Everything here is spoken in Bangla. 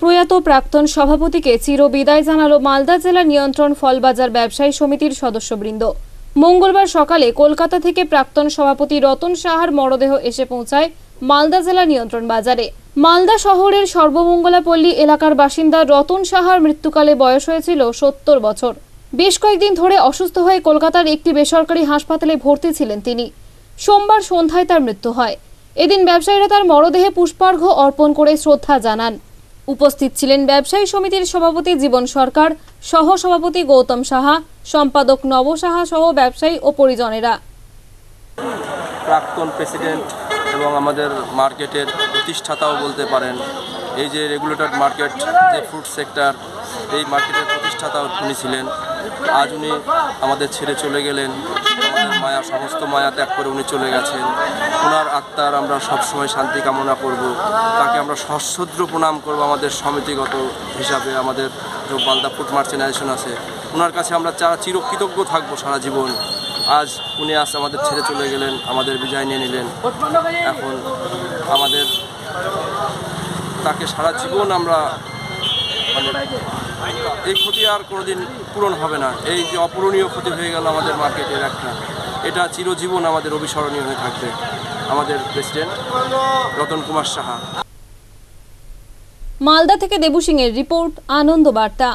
প্রয়াত প্রাক্তন সভাপতিকে চির বিদায় জানালো মালদা জেলা নিয়ন্ত্রণ ফলবাজার ব্যবসায়ী সমিতির সদস্যবৃন্দ। মঙ্গলবার সকালে কলকাতা থেকে প্রাক্তন সভাপতি রতন সাহার মরদেহ এসে পৌঁছায় মালদা জেলা নিয়ন্ত্রণ বাজারে। মালদা শহরের সর্বমঙ্গলাপল্লী এলাকার বাসিন্দা রতন সাহার মৃত্যুকালে বয়স হয়েছিল সত্তর বছর। বেশ কয়েকদিন ধরে অসুস্থ হয়ে কলকাতার একটি বেসরকারি হাসপাতালে ভর্তি ছিলেন তিনি। সোমবার সন্ধ্যায় তার মৃত্যু হয়। এদিন ব্যবসায়ীরা তার মরদেহে পুষ্পার্ঘ্য অর্পণ করে শ্রদ্ধা জানান। উপস্থিত ছিলেন ব্যবসায়ী সমিতির সভাপতি জীবন সরকার সহ সভাপতি গৌতম সাহা, সম্পাদক নব সাহা সহ ব্যবসায়ী ও পরিজনেরা। প্রাক্তন প্রেসিডেন্ট এবং আমাদের মার্কেটের প্রতিষ্ঠাতাও বলতে পারেন, এই যে রেগুলেটর মার্কেট, যে ফুড সেক্টর, এই মার্কেটের প্রতিষ্ঠাতাও তিনি ছিলেন। আজ উনি আমাদের ছেড়ে চলে গেলেন। আমাদের মায়া, সমস্ত মায়া ত্যাগ করে উনি চলে গেছেন। ওনার আত্মার আমরা সবসময় শান্তি কামনা করব। তাকে আমরা সশ্রদ্র প্রণাম করব আমাদের সমিতিগত হিসাবে। আমাদের যে মালদা ফুড মার্চেনাইজেশন আছে ওনার কাছে আমরা চারা চিরকৃতজ্ঞ থাকব সারা জীবন। আজ উনি আজ আমাদের ছেড়ে চলে গেলেন, আমাদের বিজয় নিয়ে নিলেন। এখন আমাদের তাকে সারা জীবন আমরা মানে এই ক্ষতি আর কোনোদিন পূরণ হবে না। এই যে অপূরণীয় ক্ষতি হয়ে গেল আমাদের মার্কেটের একটা। এটা চিরজীবন আমাদের অবিস্মরণীয় হয়ে থাকবে। আমাদের প্রেসিডেন্ট রতন কুমার সাহা। মালদা থেকে দেবু সিং এর রিপোর্ট, আনন্দ বার্তা।